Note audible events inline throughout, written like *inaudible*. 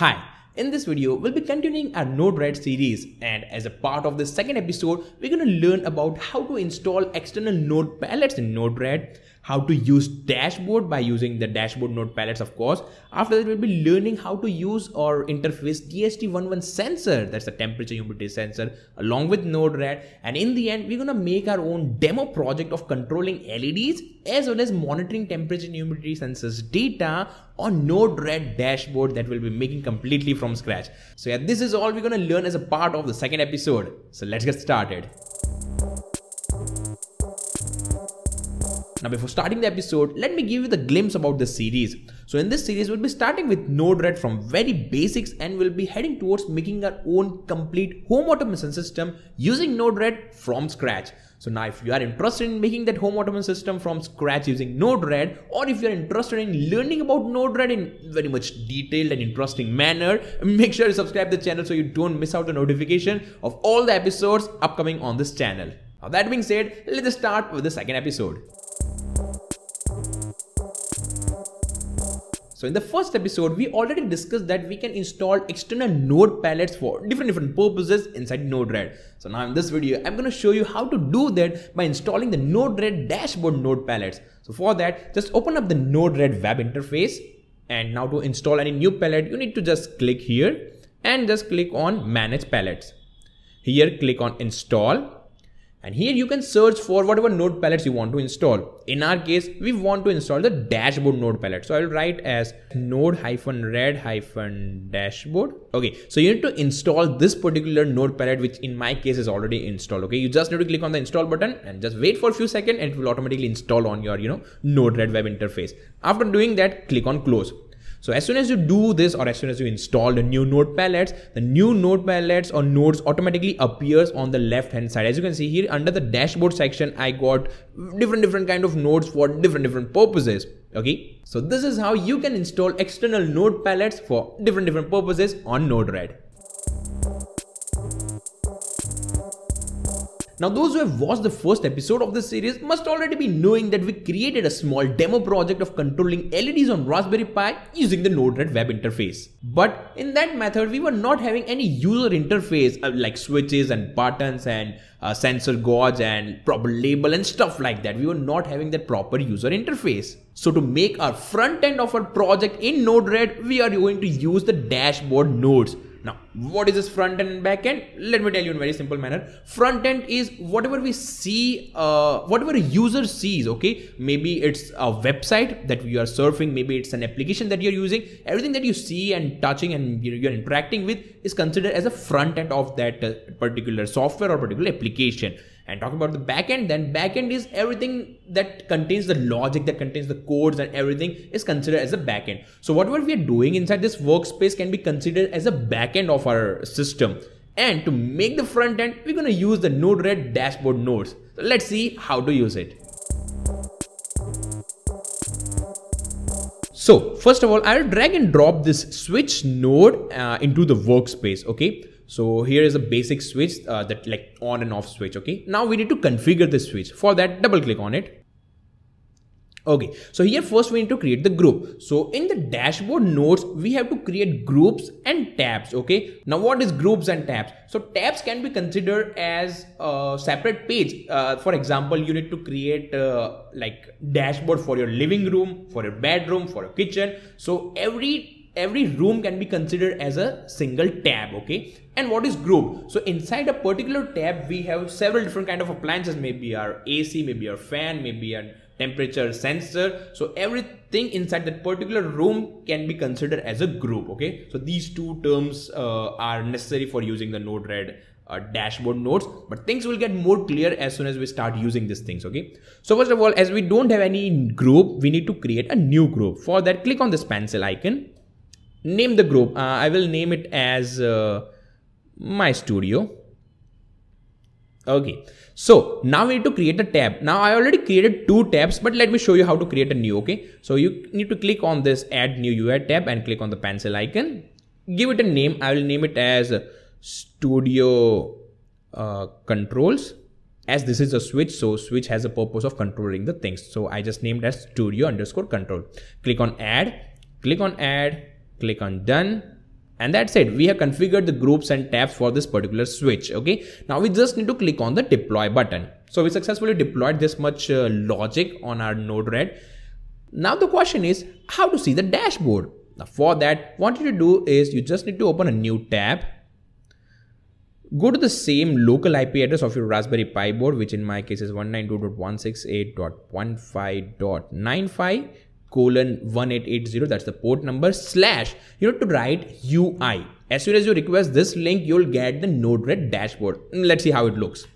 Hi, in this video, we'll be continuing our Node-RED series and as a part of this second episode, we're going to learn about how to install external node palettes in Node-RED, how to use dashboard by using the dashboard node palettes of course. After that, we'll be learning how to use or interface DHT11 sensor, that's the temperature humidity sensor, along with Node-RED. And in the end, we're going to make our own demo project of controlling LEDs as well as monitoring temperature and humidity sensors data on Node-RED dashboard that we'll be making completely from scratch. So yeah, this is all we're going to learn as a part of the second episode. So let's get started. Now before starting the episode, let me give you the glimpse about the series. So in this series, we'll be starting with Node-RED from very basics and we'll be heading towards making our own complete home automation system using Node-RED from scratch. So now if you are interested in making that home automation system from scratch using Node-RED or if you're interested in learning about Node-RED in very much detailed and interesting manner, make sure to subscribe to the channel so you don't miss out the notification of all the episodes upcoming on this channel. Now that being said, let's start with the second episode. So in the first episode, we already discussed that we can install external node palettes for different different purposes inside Node-RED. So now in this video, I'm going to show you how to do that by installing the Node-RED dashboard node palettes. So for that, just open up the Node-RED web interface. And now to install any new palette, you need to just click here and just click on manage palettes. Here, click on install and here you can search for whatever node palettes you want to install. In our case, we want to install the dashboard node palette. So I will write as node hyphen red hyphen dashboard. Okay, so you need to install this particular node palette, which in my case is already installed. Okay, you just need to click on the install button and just wait for a few seconds and it will automatically install on your, you know, Node-RED web interface. After doing that, click on close. So as soon as you do this or as soon as you install the new node palettes, the new node palettes or nodes automatically appears on the left hand side. As you can see here under the dashboard section, I got different different kind of nodes for different different purposes. Okay, so this is how you can install external node palettes for different different purposes on Node-RED. Now those who have watched the first episode of this series must already be knowing that we created a small demo project of controlling LEDs on Raspberry Pi using the Node-RED web interface. But in that method, we were not having any user interface uh, like switches and buttons and uh, sensor gauge and proper label and stuff like that. We were not having that proper user interface. So to make our front end of our project in Node-RED, we are going to use the dashboard nodes now, what is this front end and back end? Let me tell you in very simple manner. Front end is whatever we see, uh, whatever a user sees, okay? Maybe it's a website that you are surfing, maybe it's an application that you're using. Everything that you see and touching and you're interacting with is considered as a front end of that uh, particular software or particular application. And talking about the backend, then backend is everything that contains the logic, that contains the codes and everything is considered as a backend. So whatever we are doing inside this workspace can be considered as a backend of our system. And to make the front end, we're going to use the Node-RED dashboard nodes. So let's see how to use it. So first of all, I'll drag and drop this switch node uh, into the workspace. Okay. So here is a basic switch uh, that like on and off switch. Okay. Now we need to configure this switch. For that, double click on it. Okay, so here first we need to create the group. So in the dashboard nodes, we have to create groups and tabs. Okay, now what is groups and tabs? So tabs can be considered as a separate page. Uh, for example, you need to create uh, like dashboard for your living room, for your bedroom, for your kitchen. So every every room can be considered as a single tab okay and what is group so inside a particular tab we have several different kind of appliances maybe our ac maybe our fan maybe a temperature sensor. So everything inside that particular room can be considered as a group okay? So these two terms uh, are necessary for using the node-red uh, dashboard nodes. But things will get more clear as soon as we start using these things okay? So first of all as we don't have any group we need to create a new group. For that click on this pencil icon. Name the group. Uh, i will name it as uh, my studio okay. So now we need to create a tab. Now i already created two tabs but let me show you how to create a new okay? So you need to click on this add new ui tab and click on the pencil icon. Give it a name. I will name it as studio uh, controls. As this is a switch so switch has a purpose of controlling the things. So i just named as studio underscore control. Click on add. Click on add. Click on done and that's it we have configured the groups and tabs for this particular switch okay? Now we just need to click on the deploy button. So we successfully deployed this much uh, logic on our node-red. Now the question is how to see the dashboard? Now for that what you to do is you just need to open a new tab. Go to the same local IP address of your Raspberry Pi board, which in my case is 192.168.15.95 colon 1880 that's the port number slash you have to write ui as soon as you request this link you'll get the node-red dashboard. Mm, let's see how it looks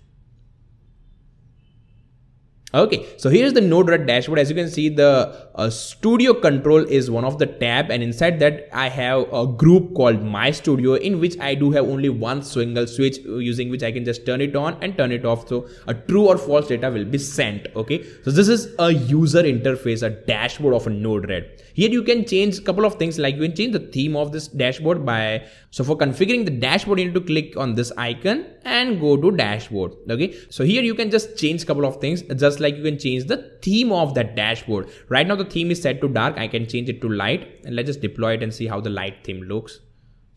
Okay, so here's the Node-RED dashboard. As you can see, the uh, studio control is one of the tab and inside that I have a group called My Studio in which I do have only one single switch using which I can just turn it on and turn it off. So a true or false data will be sent. Okay, so this is a user interface, a dashboard of a Node-RED. Here you can change a couple of things like you can change the theme of this dashboard by, so for configuring the dashboard, you need to click on this icon and go to dashboard. Okay, so here you can just change a couple of things just like you can change the theme of that dashboard. Right now the theme is set to dark. I can change it to light and let's just deploy it and see how the light theme looks.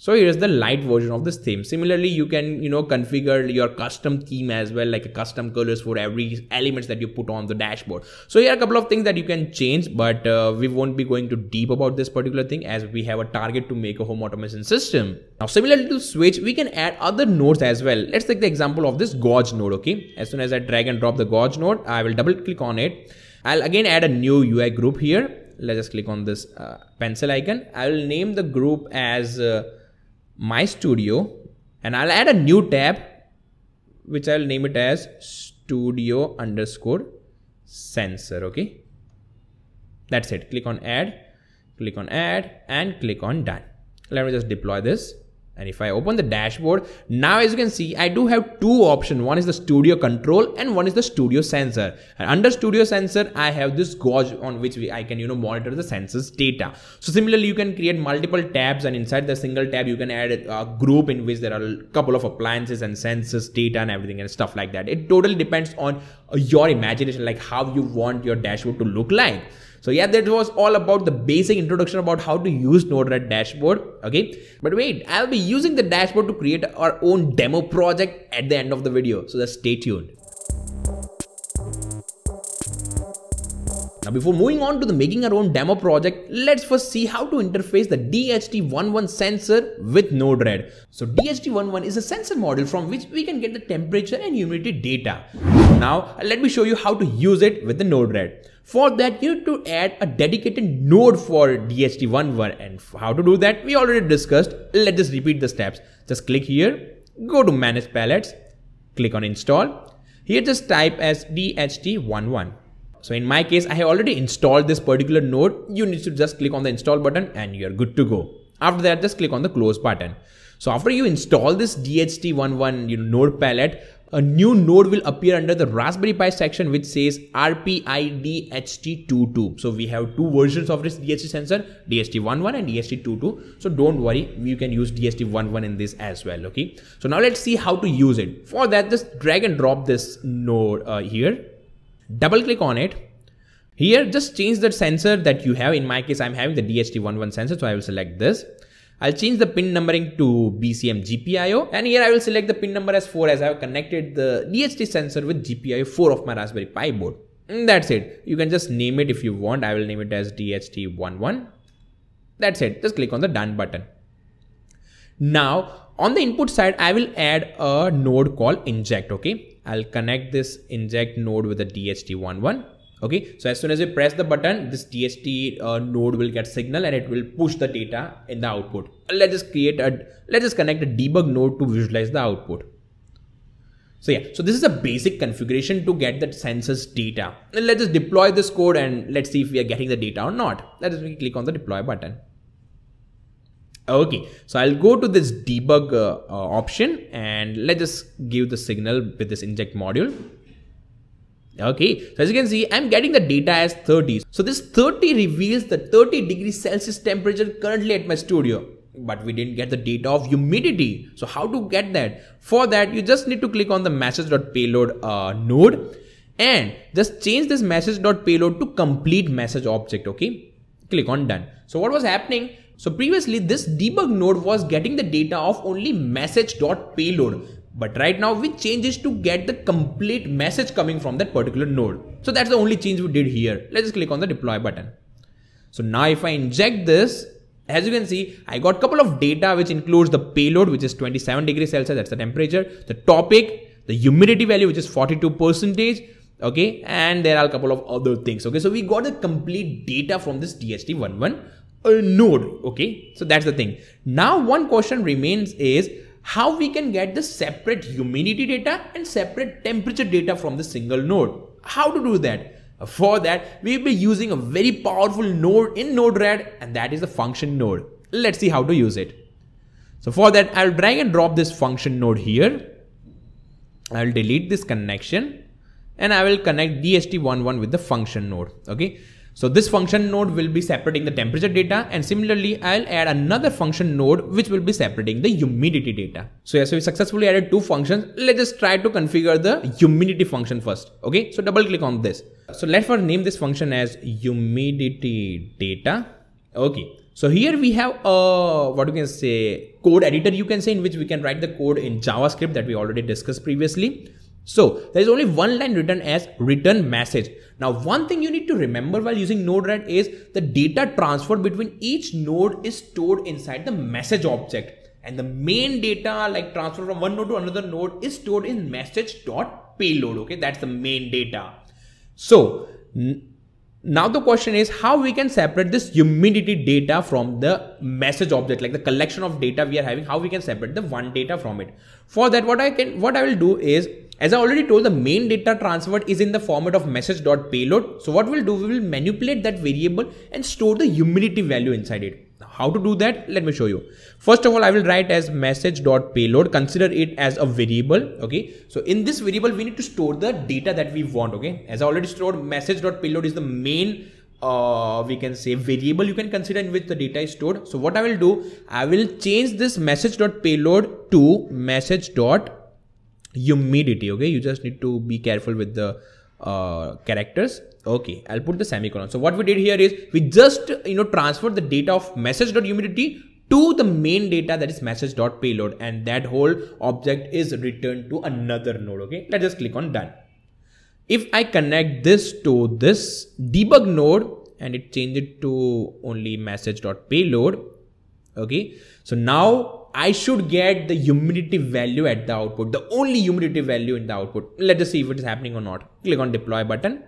So here's the light version of this theme. Similarly, you can, you know, configure your custom theme as well, like a custom colors for every elements that you put on the dashboard. So here are a couple of things that you can change, but uh, we won't be going too deep about this particular thing as we have a target to make a home automation system. Now, similarly to switch, we can add other nodes as well. Let's take the example of this gauge node, okay? As soon as I drag and drop the gauge node, I will double click on it. I'll again add a new UI group here. Let's just click on this uh, pencil icon. I will name the group as uh, my studio and I'll add a new tab which I'll name it as studio underscore sensor okay? That's it. Click on add click on add and click on done. Let me just deploy this and if I open the dashboard, now as you can see, I do have two options. One is the studio control and one is the studio sensor. And under studio sensor, I have this gauge on which we, I can, you know, monitor the sensors data. So similarly, you can create multiple tabs and inside the single tab, you can add a group in which there are a couple of appliances and sensors, data and everything and stuff like that. It totally depends on your imagination, like how you want your dashboard to look like. So yeah, that was all about the basic introduction about how to use Node-RED dashboard. Okay, but wait, I'll be using the dashboard to create our own demo project at the end of the video. So just stay tuned. Now before moving on to the making our own demo project, let's first see how to interface the DHT11 sensor with Node-RED. So DHT11 is a sensor model from which we can get the temperature and humidity data. Now let me show you how to use it with the Node-RED. For that, you need to add a dedicated node for DHT11 and how to do that, we already discussed. Let's just repeat the steps. Just click here, go to manage palettes, click on install. Here just type as DHT11. So in my case, I have already installed this particular node. You need to just click on the install button and you're good to go. After that, just click on the close button. So after you install this DHT11 you know, node palette, a new node will appear under the Raspberry Pi section which says RPIDHT22. So we have two versions of this DHT sensor, DHT11 and DHT22. So don't worry, you can use DHT11 in this as well, okay? So now let's see how to use it. For that, just drag and drop this node uh, here. Double click on it. Here, just change the sensor that you have. In my case, I'm having the DHT11 sensor, so I will select this. I'll change the pin numbering to BCM GPIO and here I will select the pin number as 4 as I have connected the DHT sensor with GPIO 4 of my Raspberry Pi board. And mm, that's it. You can just name it if you want. I will name it as DHT11. That's it. Just click on the done button. Now on the input side, I will add a node called inject. Okay. I'll connect this inject node with the DHT11 okay so as soon as you press the button this DHT uh, node will get signal and it will push the data in the output. Let's just create a let's just connect a debug node to visualize the output. So yeah so this is a basic configuration to get the sensors data. And let's just deploy this code and let's see if we are getting the data or not. Let's click on the deploy button okay so i'll go to this debug uh, uh, option and let's just give the signal with this inject module Okay, so as you can see, I'm getting the data as 30. So this 30 reveals the 30 degrees Celsius temperature currently at my studio. But we didn't get the data of humidity. So how to get that? For that, you just need to click on the message.payload uh, node and just change this message.payload to complete message object. Okay, click on done. So what was happening? So previously this debug node was getting the data of only message.payload. But right now we changes to get the complete message coming from that particular node. So that's the only change we did here. Let's just click on the deploy button. So now if I inject this, as you can see, I got couple of data which includes the payload, which is 27 degrees Celsius, that's the temperature, the topic, the humidity value, which is 42 percentage, okay, and there are a couple of other things, okay. So we got the complete data from this DHT11 uh, node, okay. So that's the thing. Now one question remains is how we can get the separate humidity data and separate temperature data from the single node. How to do that? For that, we will be using a very powerful node in Node-RED and that is the function node. Let's see how to use it. So for that, I'll drag and drop this function node here. I'll delete this connection and I will connect DHT11 with the function node. Okay. So this function node will be separating the temperature data and similarly I'll add another function node which will be separating the humidity data. So yeah, so we successfully added two functions. Let's just try to configure the humidity function first. Okay, so double click on this. So let's first name this function as humidity data. Okay, so here we have a what you can say code editor you can say in which we can write the code in JavaScript that we already discussed previously. So there is only one line written as return message. Now, one thing you need to remember while using Node-RED is the data transferred between each node is stored inside the message object. And the main data like transfer from one node to another node is stored in message.payload. Okay, that's the main data. So now the question is how we can separate this humidity data from the message object like the collection of data we are having how we can separate the one data from it for that what i can what i will do is as I already told, the main data transferred is in the format of message.payload. So what we'll do, we will manipulate that variable and store the humidity value inside it. Now, how to do that? Let me show you. First of all, I will write as message.payload. Consider it as a variable. Okay. So in this variable, we need to store the data that we want. Okay. As I already stored, message.payload is the main uh, we can say variable you can consider in which the data is stored. So what I will do, I will change this message.payload to message humidity okay? You just need to be careful with the uh, characters. Okay i'll put the semicolon. So what we did here is we just you know transferred the data of message.humidity to the main data that is message.payload and that whole object is returned to another node okay? Let's just click on done. If i connect this to this debug node and it change it to only message.payload okay? So now I should get the humidity value at the output, the only humidity value in the output. Let us see if it is happening or not. Click on deploy button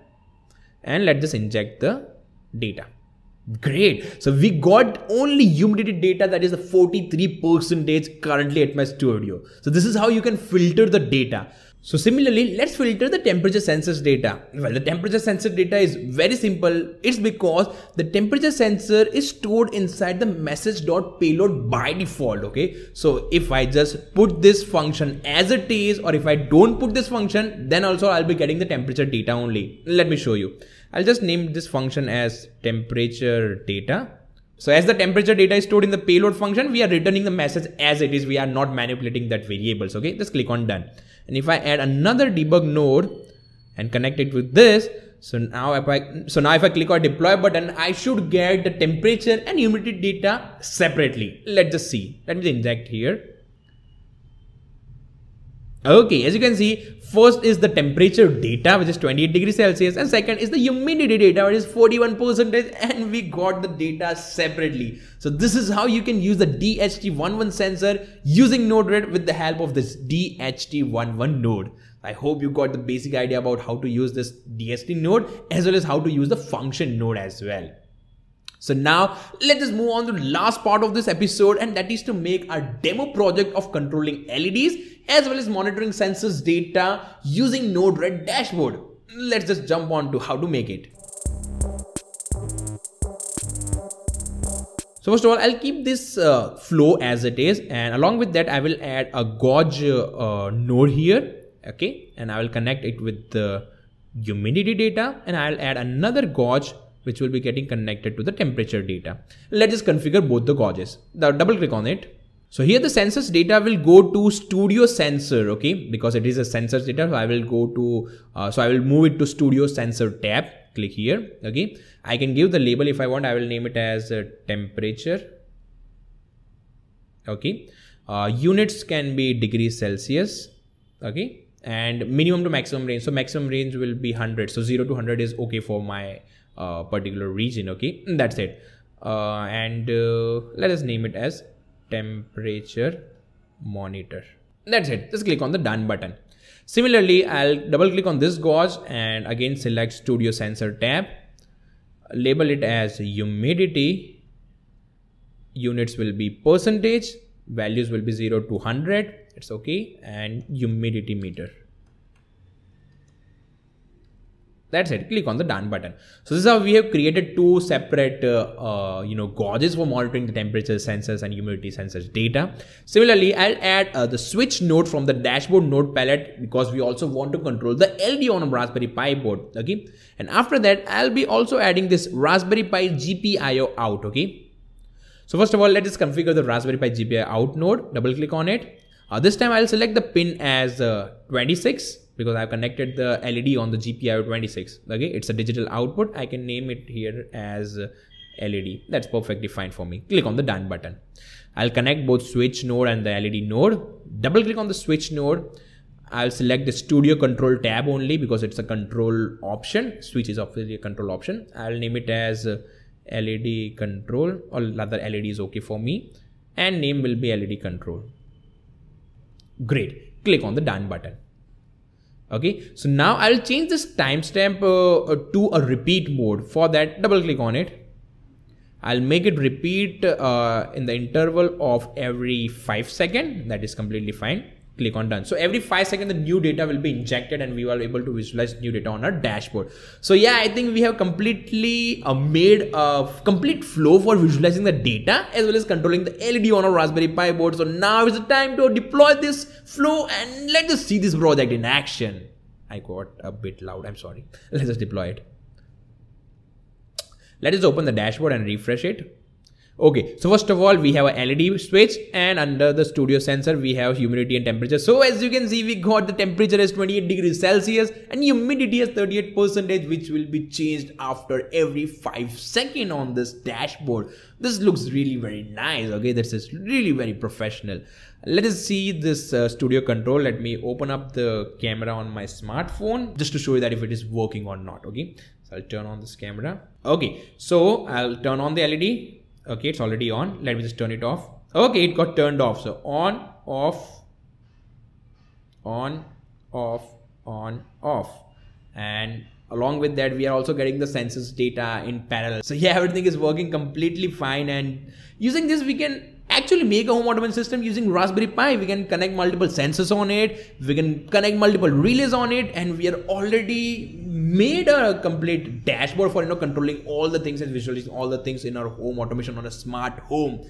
and let us inject the data. Great. So we got only humidity data that is the 43 percentage currently at my studio. So this is how you can filter the data. So similarly, let's filter the temperature sensors data. Well, the temperature sensor data is very simple. It's because the temperature sensor is stored inside the message.payload by default. Okay. So if I just put this function as it is, or if I don't put this function, then also I'll be getting the temperature data only. Let me show you. I'll just name this function as temperature data. So as the temperature data is stored in the payload function, we are returning the message as it is. We are not manipulating that variables. Okay. Just click on done. And if I add another debug node and connect it with this, so now if I so now if I click on deploy button, I should get the temperature and humidity data separately. Let's just see. Let me inject here. Okay, as you can see, first is the temperature data, which is 28 degrees Celsius, and second is the humidity data, which is 41 percentage, *laughs* and we got the data separately. So this is how you can use the DHT11 sensor using Node-RED with the help of this DHT11 node. I hope you got the basic idea about how to use this DHT node as well as how to use the function node as well. So now let us move on to the last part of this episode and that is to make a demo project of controlling LEDs as well as monitoring sensors data using Node-RED dashboard. Let's just jump on to how to make it. So first of all, I'll keep this uh, flow as it is and along with that, I will add a gauge uh, node here. Okay. And I will connect it with the humidity data and I'll add another gauge which will be getting connected to the temperature data. Let's configure both the gauges. Now double click on it. So here the sensors data will go to studio sensor, okay, because it is a sensors data. So I will go to, uh, so I will move it to studio sensor tab. Click here, okay. I can give the label if I want. I will name it as uh, temperature okay uh, units can be degrees celsius okay and minimum to maximum range so maximum range will be 100 so 0 to 100 is okay for my uh, particular region okay? That's it. Uh, and uh, let us name it as temperature monitor. That's it. Just click on the done button. Similarly i'll double click on this gauge and again select studio sensor tab. Label it as humidity. Units will be percentage. Values will be 0 to 100 it's okay. And humidity meter that's it. Click on the done button. So this is how we have created two separate uh, uh, you know gauges for monitoring the temperature sensors and humidity sensors data. Similarly i'll add uh, the switch node from the dashboard node palette because we also want to control the led on a raspberry pi board okay? And after that i'll be also adding this raspberry pi gpio out okay? So first of all let us configure the raspberry pi gpio out node. Double click on it. Uh, this time I'll select the pin as uh, 26 because I've connected the LED on the GPIO 26. Okay, it's a digital output. I can name it here as LED. That's perfectly fine for me. Click on the done button. I'll connect both switch node and the LED node. Double click on the switch node. I'll select the studio control tab only because it's a control option. Switch is obviously a control option. I'll name it as LED control or rather LED is okay for me and name will be LED control. Great. Click on the done button. Okay. So now I'll change this timestamp uh, uh, to a repeat mode. For that, double click on it. I'll make it repeat uh, in the interval of every five second. That is completely fine click on done. So every five seconds the new data will be injected and we are able to visualize new data on our dashboard. So yeah i think we have completely uh, made a complete flow for visualizing the data as well as controlling the led on our raspberry pi board. So now is the time to deploy this flow and let us see this project in action. I got a bit loud. I'm sorry. *laughs* Let's deploy it. Let us open the dashboard and refresh it Okay, so first of all, we have a LED switch and under the studio sensor, we have humidity and temperature. So as you can see, we got the temperature as 28 degrees Celsius and humidity as 38 percentage, which will be changed after every five second on this dashboard. This looks really very nice. Okay, this is really very professional. Let us see this uh, studio control. Let me open up the camera on my smartphone just to show you that if it is working or not. Okay, so I'll turn on this camera. Okay, so I'll turn on the LED okay it's already on. Let me just turn it off. Okay it got turned off. So on off on off on off. And along with that we are also getting the sensors data in parallel. So yeah everything is working completely fine. And using this we can actually make a home automation system using raspberry pi. We can connect multiple sensors on it. We can connect multiple relays on it. And we are already made a complete dashboard for you know controlling all the things and visualizing all the things in our home automation on a smart home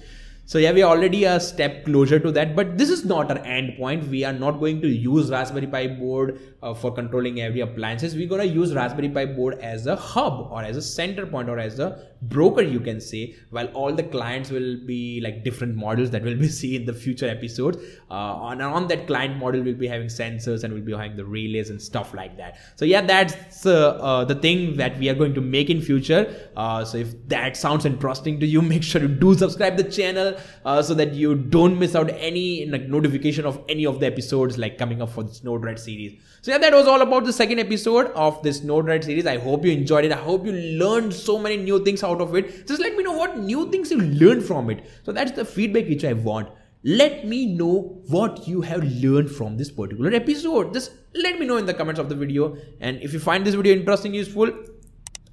so yeah, we are already a step closer to that, but this is not our end point. We are not going to use Raspberry Pi board uh, for controlling every appliances. We're going to use Raspberry Pi board as a hub or as a center point or as a broker, you can say, while all the clients will be like different models that will be *laughs* seen in the future episodes. Uh, on, on that client model, we'll be having sensors and we'll be having the relays and stuff like that. So yeah, that's uh, uh the thing that we are going to make in future. Uh, so if that sounds interesting to you, *laughs* make sure you do subscribe the channel uh, so that you don't miss out any like notification of any of the episodes like coming up for this Node-RED series. So yeah, that was all about the second episode of this Node-RED series. I hope you enjoyed it. I hope you learned so many new things out of it. Just let me know what new things you learned from it. So that's the feedback which I want. Let me know what you have learned from this particular episode. Just let me know in the comments of the video. And if you find this video interesting, useful,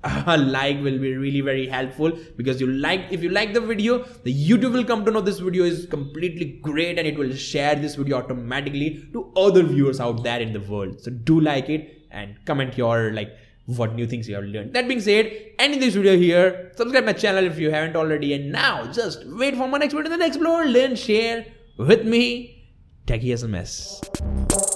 *laughs* a like will be really very helpful because you like if you like the video the youtube will come to know this video is completely great and it will share this video automatically to other viewers out there in the world so do like it and comment your like what new things you have learned. That being said ending this video here. Subscribe my channel if you haven't already. And now just wait for my next video then explore learn share with me. techiesms